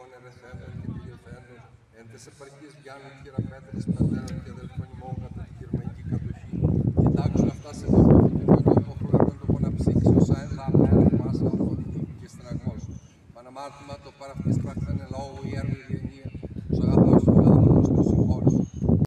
Simone Refender και τη Διοφένου, εν της επαρκής πιάνουν κύρα Πέτρης, και αδελφών ημών κατά τη γερμανική κατοχή. Κοιτάξουν αυτά σε δύο και το χρόνο το μοναψύξιο σαν έλα μέρα μας, αλφοδική και στραγμός. Παναμάρτημα το παραφής πρακτάνε λαού η έρμη